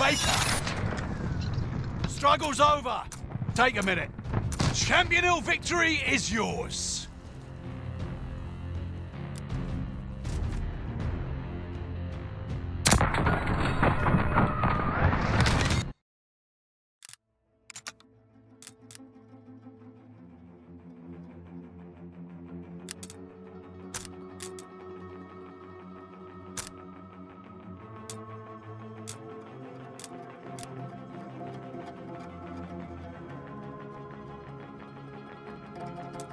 later. Struggle's over. Take a minute. Champion Hill victory is yours. Bye.